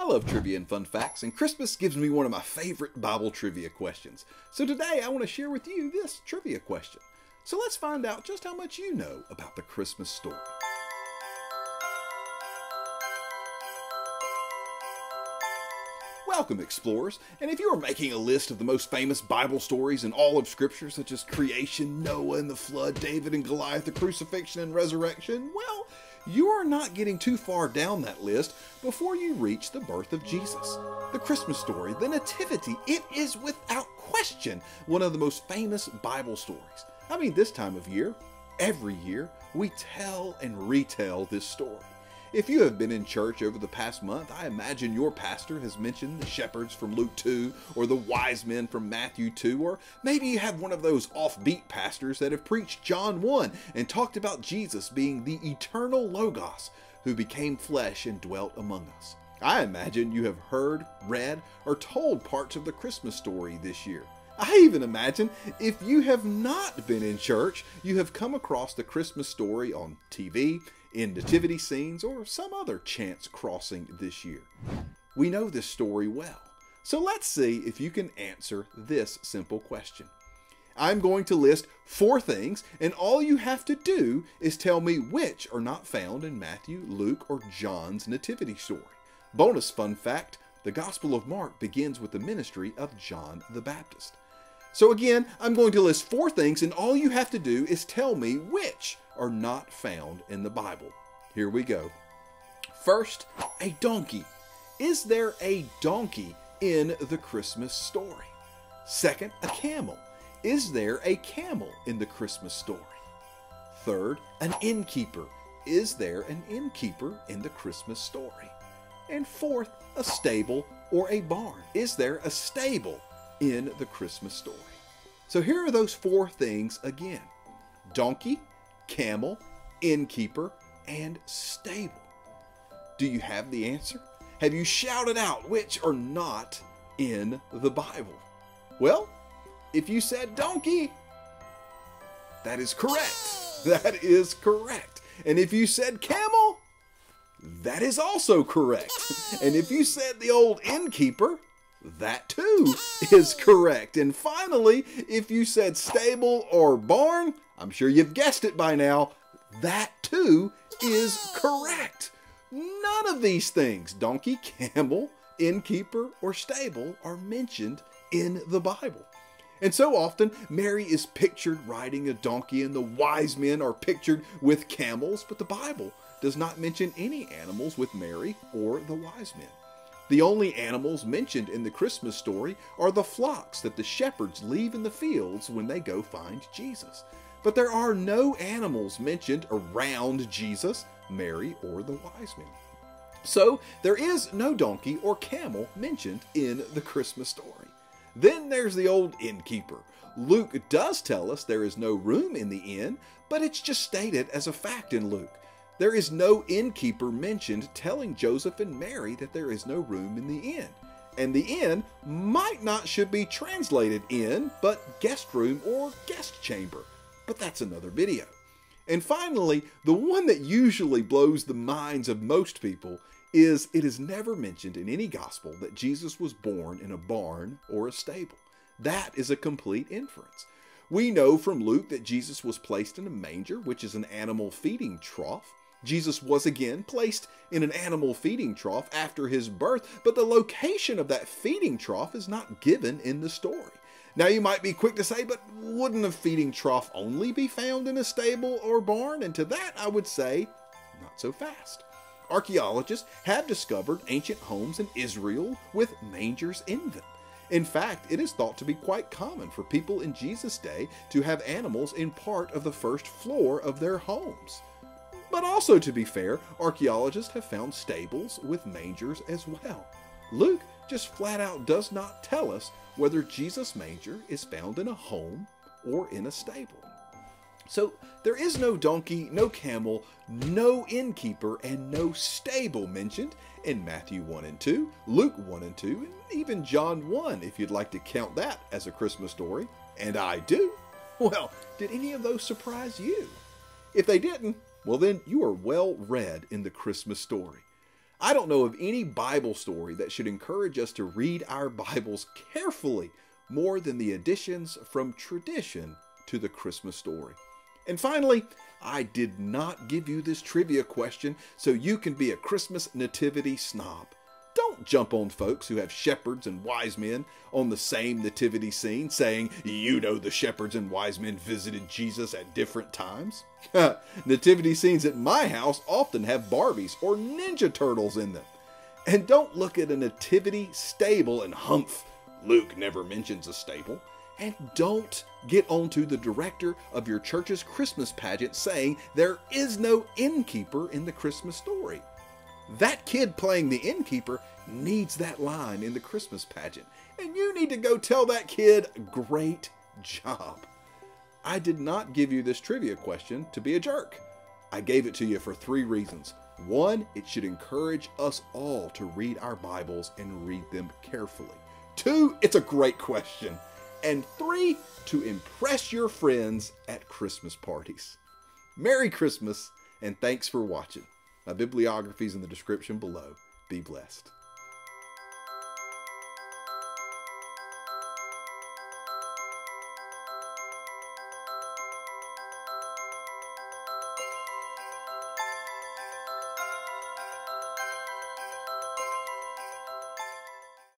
I love trivia and fun facts, and Christmas gives me one of my favorite Bible trivia questions. So today I want to share with you this trivia question. So let's find out just how much you know about the Christmas story. Welcome, explorers, and if you are making a list of the most famous Bible stories in all of Scripture, such as creation, Noah and the flood, David and Goliath, the crucifixion and resurrection, well, you are not getting too far down that list before you reach the birth of Jesus. The Christmas story, the Nativity, it is without question one of the most famous Bible stories. I mean, this time of year, every year, we tell and retell this story. If you have been in church over the past month, I imagine your pastor has mentioned the shepherds from Luke 2 or the wise men from Matthew 2, or maybe you have one of those offbeat pastors that have preached John 1 and talked about Jesus being the eternal Logos who became flesh and dwelt among us. I imagine you have heard, read, or told parts of the Christmas story this year. I even imagine if you have not been in church, you have come across the Christmas story on TV, in nativity scenes, or some other chance crossing this year. We know this story well. So let's see if you can answer this simple question. I'm going to list four things, and all you have to do is tell me which are not found in Matthew, Luke, or John's nativity story. Bonus fun fact the Gospel of Mark begins with the ministry of John the Baptist. So again, I'm going to list four things, and all you have to do is tell me which are not found in the Bible. Here we go. First, a donkey. Is there a donkey in the Christmas story? Second, a camel. Is there a camel in the Christmas story? Third, an innkeeper. Is there an innkeeper in the Christmas story? And fourth, a stable or a barn. Is there a stable in the Christmas story? So here are those four things again donkey, camel, innkeeper, and stable. Do you have the answer? Have you shouted out which are not in the Bible? Well, if you said donkey, that is correct. That is correct. And if you said camel, that is also correct. And if you said the old innkeeper, that too is correct. And finally, if you said stable or barn, I'm sure you've guessed it by now, that too is correct. None of these things, donkey, camel, innkeeper, or stable, are mentioned in the Bible. And so often, Mary is pictured riding a donkey, and the wise men are pictured with camels, but the Bible does not mention any animals with Mary or the wise men. The only animals mentioned in the Christmas story are the flocks that the shepherds leave in the fields when they go find Jesus. But there are no animals mentioned around Jesus, Mary, or the wise men. So there is no donkey or camel mentioned in the Christmas story. Then there's the old innkeeper. Luke does tell us there is no room in the inn, but it's just stated as a fact in Luke. There is no innkeeper mentioned telling Joseph and Mary that there is no room in the inn. And the inn might not should be translated inn, but guest room or guest chamber. But that's another video. And finally, the one that usually blows the minds of most people is it is never mentioned in any gospel that Jesus was born in a barn or a stable. That is a complete inference. We know from Luke that Jesus was placed in a manger, which is an animal feeding trough. Jesus was again placed in an animal feeding trough after his birth, but the location of that feeding trough is not given in the story. Now you might be quick to say, but wouldn't a feeding trough only be found in a stable or barn? And to that I would say, not so fast. Archaeologists have discovered ancient homes in Israel with mangers in them. In fact, it is thought to be quite common for people in Jesus' day to have animals in part of the first floor of their homes. But also, to be fair, archaeologists have found stables with mangers as well. Luke just flat out does not tell us whether Jesus' manger is found in a home or in a stable. So there is no donkey, no camel, no innkeeper, and no stable mentioned in Matthew 1 and 2, Luke 1 and 2, and even John 1 if you'd like to count that as a Christmas story. And I do. Well, did any of those surprise you? If they didn't, well, then you are well read in the Christmas story. I don't know of any Bible story that should encourage us to read our Bibles carefully more than the additions from tradition to the Christmas story. And finally, I did not give you this trivia question so you can be a Christmas nativity snob. Don't jump on folks who have shepherds and wise men on the same nativity scene saying, you know, the shepherds and wise men visited Jesus at different times. nativity scenes at my house often have Barbies or Ninja Turtles in them. And don't look at a nativity stable and humph. Luke never mentions a stable. And don't get onto the director of your church's Christmas pageant saying there is no innkeeper in the Christmas story. That kid playing the innkeeper needs that line in the Christmas pageant. And you need to go tell that kid, great job. I did not give you this trivia question to be a jerk. I gave it to you for three reasons. One, it should encourage us all to read our Bibles and read them carefully. Two, it's a great question. And three, to impress your friends at Christmas parties. Merry Christmas, and thanks for watching. My bibliography is in the description below. Be blessed.